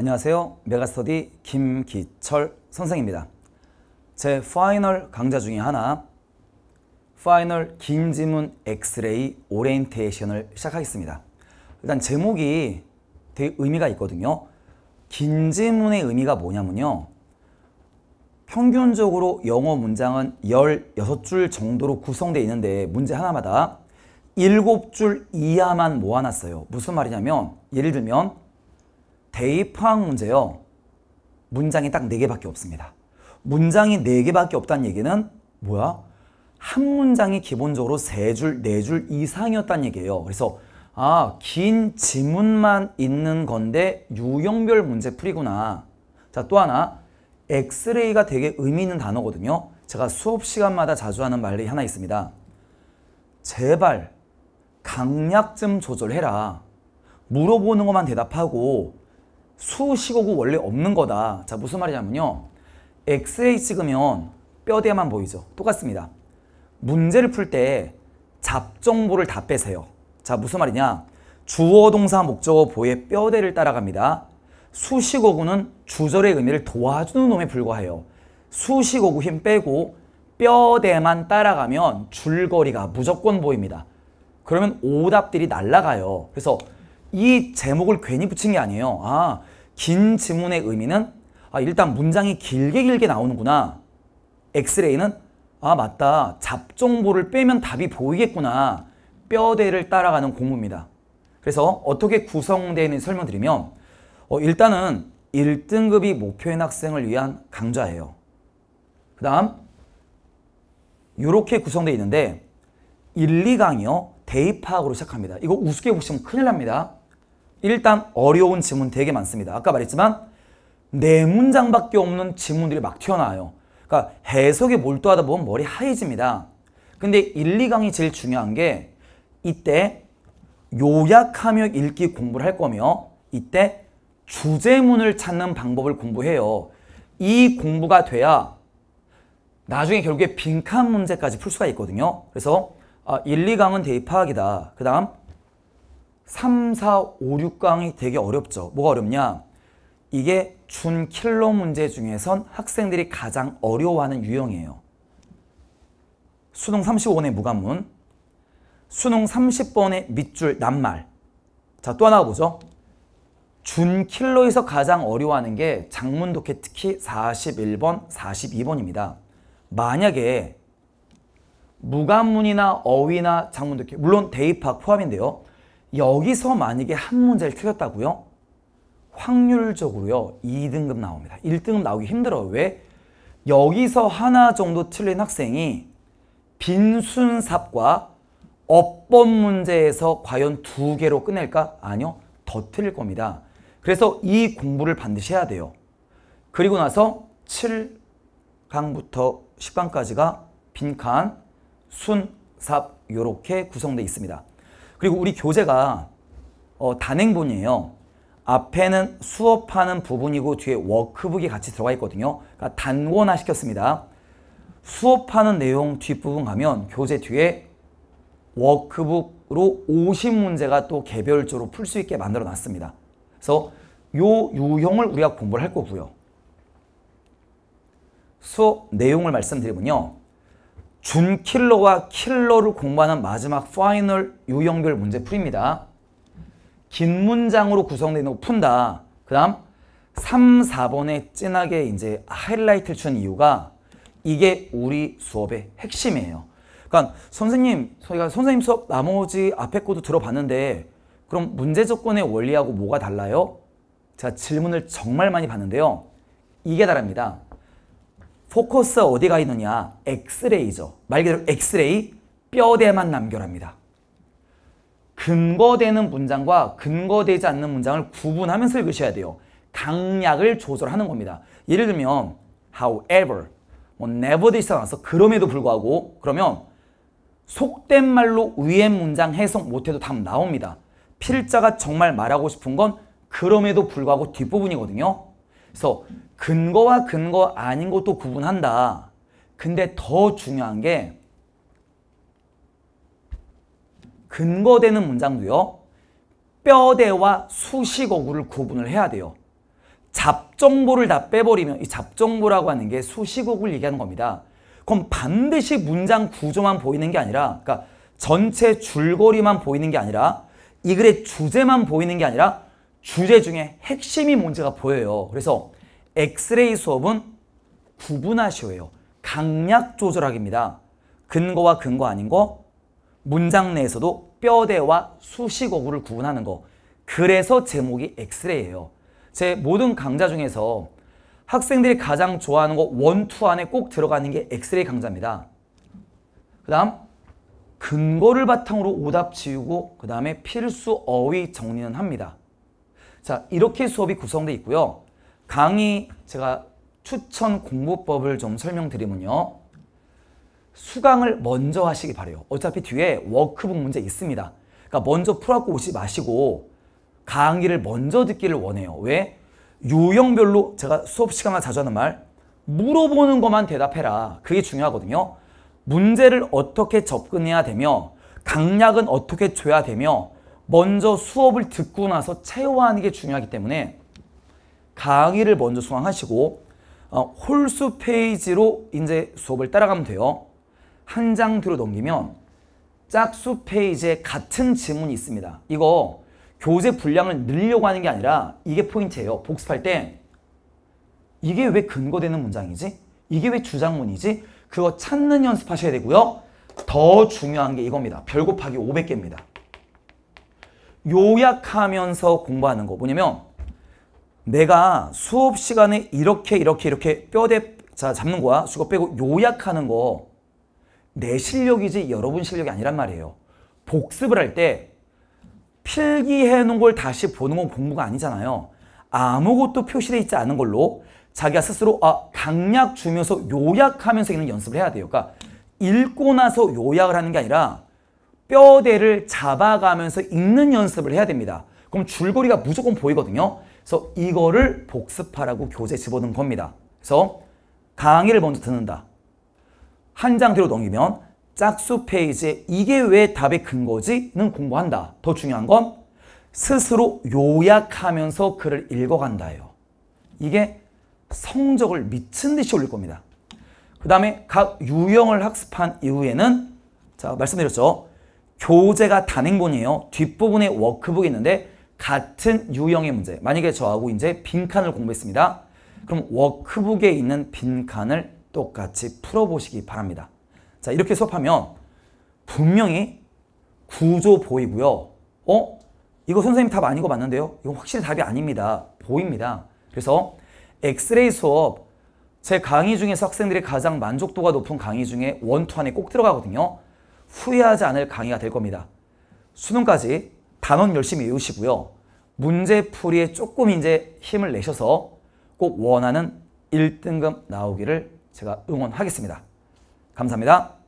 안녕하세요. 메가스터디 김기철 선생입니다. 제 final 강좌 중에 하나 final 긴 지문 엑스레이 오리엔테이션을 시작하겠습니다. 일단 제목이 되게 의미가 있거든요. 긴 지문의 의미가 뭐냐면요. 평균적으로 영어 문장은 16줄 정도로 구성되어 있는데 문제 하나마다 7줄 이하만 모아놨어요. 무슨 말이냐면 예를 들면 대입항 문제요. 문장이 딱 4개밖에 없습니다. 문장이 4개밖에 없다는 얘기는 뭐야? 한 문장이 기본적으로 3줄, 4줄 이상이었다는 얘기예요. 그래서 아, 긴 지문만 있는 건데 유형별 문제 풀이구나. 자, 또 하나. 엑스레이가 되게 의미 있는 단어거든요. 제가 수업 시간마다 자주 하는 말이 하나 있습니다. 제발 강약 좀 조절해라. 물어보는 것만 대답하고 수식어구 원래 없는 거다. 자 무슨 말이냐면요. 엑스레이 찍으면 뼈대만 보이죠. 똑같습니다. 문제를 풀 때 잡정보를 다 빼세요. 자 무슨 말이냐. 주어 동사 목적어 보의 뼈대를 따라갑니다. 수식어구는 주절의 의미를 도와주는 놈에 불과해요. 수식어구 힘 빼고 뼈대만 따라가면 줄거리가 무조건 보입니다. 그러면 오답들이 날라가요. 그래서 이 제목을 괜히 붙인 게 아니에요. 아, 긴 지문의 의미는 아, 일단 문장이 길게 길게 나오는구나. 엑스레이는 아, 맞다. 잡정보를 빼면 답이 보이겠구나. 뼈대를 따라가는 공부입니다. 그래서 어떻게 구성되는 설명드리면 어, 일단은 1등급이 목표인 학생을 위한 강좌예요. 그 다음 이렇게 구성되어 있는데 1, 2강이요. 대입학으로 시작합니다. 이거 우습게 보시면 큰일 납니다. 일단 어려운 지문 되게 많습니다. 아까 말했지만 네 문장밖에 없는 지문들이 막 튀어나와요. 그러니까 해석에 몰두하다 보면 머리 하얘집니다. 근데 1, 2강이 제일 중요한 게 이때 요약하며 읽기 공부를 할 거며 이때 주제문을 찾는 방법을 공부해요. 이 공부가 돼야 나중에 결국에 빈칸 문제까지 풀 수가 있거든요. 그래서 1, 2강은 대의 파악이다. 그 다음 3, 4, 5, 6강이 되게 어렵죠. 뭐가 어렵냐? 이게 준 킬러 문제 중에선 학생들이 가장 어려워하는 유형이에요. 수능 35번의 무관문, 수능 30번의 밑줄 낱말. 자, 또 하나 보죠. 준 킬러에서 가장 어려워하는 게 장문 독해 특히 41번, 42번입니다. 만약에 무관문이나 어휘나 장문 독해, 물론 대입학 포함인데요. 여기서 만약에 한 문제를 틀렸다고요? 확률적으로요. 2등급 나옵니다. 1등급 나오기 힘들어요. 왜? 여기서 하나 정도 틀린 학생이 빈순삽과 업법 문제에서 과연 두 개로 끝낼까? 아니요. 더 틀릴 겁니다. 그래서 이 공부를 반드시 해야 돼요. 그리고 나서 7강부터 10강까지가 빈칸, 순, 삽 이렇게 구성되어 있습니다. 그리고 우리 교재가 어, 단행본이에요. 앞에는 수업하는 부분이고 뒤에 워크북이 같이 들어가 있거든요. 그러니까 단권화 시켰습니다. 수업하는 내용 뒷부분 가면 교재 뒤에 workbook으로 50문제가 또 개별적으로 풀 수 있게 만들어 놨습니다. 그래서 요 유형을 우리가 공부를 할 거고요. 수업 내용을 말씀드리면요. 준킬러와 킬러를 공부하는 마지막 final 유형별 문제 풀이입니다. 긴 문장으로 있는 거 푼다. 그 다음 3, 4번에 진하게 이제 하이라이트를 준 이유가 이게 우리 수업의 핵심이에요. 그러니까 선생님, 저희가 선생님 수업 나머지 앞에 것도 들어봤는데 그럼 문제 조건의 원리하고 뭐가 달라요? 제가 질문을 정말 많이 받는데요. 이게 다릅니다. 포커스 어디가 있느냐? 엑스레이죠. 말 그대로 엑스레이 뼈대만 남겨랍니다. 근거되는 문장과 근거되지 않는 문장을 구분하면서 읽으셔야 돼요. 강약을 조절하는 겁니다. 예를 들면 however, 뭐 never this 나와서 그럼에도 불구하고 그러면 속된 말로 위의 문장 해석 못해도 답 나옵니다. 필자가 정말 말하고 싶은 건 그럼에도 불구하고 뒷부분이거든요. 그래서 근거와 근거 아닌 것도 구분한다. 근데 더 중요한 게 근거되는 문장도요. 뼈대와 수식어구를 구분을 해야 돼요. 잡정보를 다 빼버리면 이 잡정보라고 하는 게 수식어를 얘기하는 겁니다. 그럼 반드시 문장 구조만 보이는 게 아니라 그러니까 전체 줄거리만 보이는 게 아니라 이 글의 주제만 보이는 게 아니라 주제 중에 핵심이 뭔지가 보여요. 그래서 엑스레이 수업은 구분하시오예요. 강약 조절하기입니다. 근거와 근거 아닌 거, 문장 내에서도 뼈대와 수식어구를 구분하는 거. 그래서 제목이 엑스레이예요. 제 모든 강좌 중에서 학생들이 가장 좋아하는 거 원투 안에 꼭 들어가는 게 엑스레이 강좌입니다. 그 다음 근거를 바탕으로 오답 지우고 그 다음에 필수 어휘 정리는 합니다. 자 이렇게 수업이 구성되어 있고요. 강의 제가 추천 공부법을 좀 설명드리면요. 수강을 먼저 하시기 바래요. 어차피 뒤에 워크북 문제 있습니다. 그러니까 먼저 풀어갖고 오지 마시고 강의를 먼저 듣기를 원해요. 왜? 유형별로 제가 수업 시간마다 자주 하는 말 물어보는 것만 대답해라. 그게 중요하거든요. 문제를 어떻게 접근해야 되며 강약은 어떻게 줘야 되며 먼저 수업을 듣고 나서 체화하는 게 중요하기 때문에 강의를 먼저 수강하시고 어, 홀수 페이지로 이제 수업을 따라가면 돼요. 한 장 뒤로 넘기면 짝수 페이지에 같은 지문이 있습니다. 이거 교재 분량을 늘려고 하는 게 아니라 이게 포인트예요. 복습할 때 이게 왜 근거되는 문장이지? 이게 왜 주장문이지? 그거 찾는 연습하셔야 되고요. 더 중요한 게 이겁니다. 별 곱하기 500개입니다. 요약하면서 공부하는 거 뭐냐면 내가 수업 시간에 이렇게 이렇게 이렇게 뼈대 자 잡는 거야. 수거 빼고 요약하는 거 내 실력이지 여러분 실력이 아니란 말이에요. 복습을 할 때 필기해 놓은 걸 다시 보는 건 공부가 아니잖아요. 아무것도 표시되어 있지 않은 걸로 자기가 스스로 아 강약 주면서 요약하면서 읽는 연습을 해야 돼요. 그러니까 읽고 나서 요약을 하는 게 아니라 뼈대를 잡아가면서 읽는 연습을 해야 됩니다. 그럼 줄거리가 무조건 보이거든요. 그래서 이거를 복습하라고 교재 집어넣은 겁니다. 그래서 강의를 먼저 듣는다. 한 장 뒤로 넘기면 짝수 페이지에 이게 왜 답의 근거지?는 공부한다. 더 중요한 건 스스로 요약하면서 글을 읽어간다예요. 이게 성적을 미친 듯이 올릴 겁니다. 그 다음에 각 유형을 학습한 이후에는 자 말씀드렸죠. 교재가 단행본이에요. 뒷부분에 워크북이 있는데 같은 유형의 문제. 만약에 저하고 이제 빈칸을 공부했습니다. 그럼 워크북에 있는 빈칸을 똑같이 풀어보시기 바랍니다. 자 이렇게 수업하면 분명히 구조 보이고요. 어? 이거 선생님 답거 맞는데요? 이거 확실히 답이 아닙니다. 보입니다. 그래서 엑스레이 수업 제 강의 중에서 학생들이 가장 만족도가 높은 강의 중에 원투 안에 꼭 들어가거든요. 후회하지 않을 강의가 될 겁니다. 수능까지 단원 열심히 외우시고요. 문제풀이에 조금 이제 힘을 내셔서 꼭 원하는 1등급 나오기를 제가 응원하겠습니다. 감사합니다.